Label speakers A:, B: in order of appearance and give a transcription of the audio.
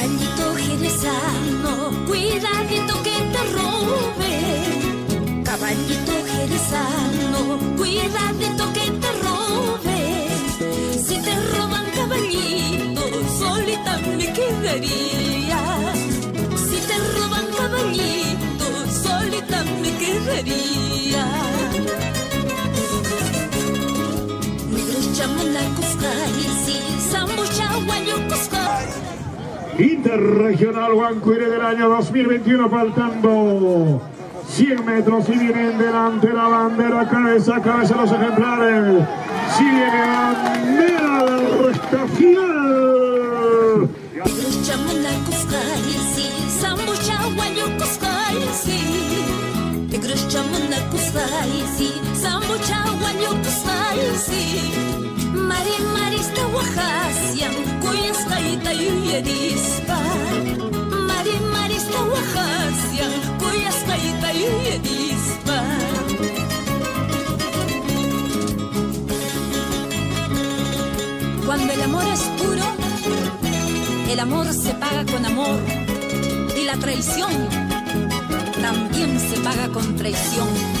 A: Caballito jerezano, cuidadito que te robe. Caballito jerezano, cuidadito que te robe. Si te roban caballito, solita me quedaría. Si te roban caballito, solita me quedaría. Negros chamanacos, si sambuchaguayocos,
B: Interregional Huancuire del año 2021 faltando 100 metros y vienen delante la bandera cabeza a cabeza los ejemplares. Si viene bandera del recta final
A: kuyas kaita yuyedispa Mari marista wajasian, kuyas kaita yuyedispa Cuando el amor es puro, el amor se paga con amor y la traición también se paga con traición.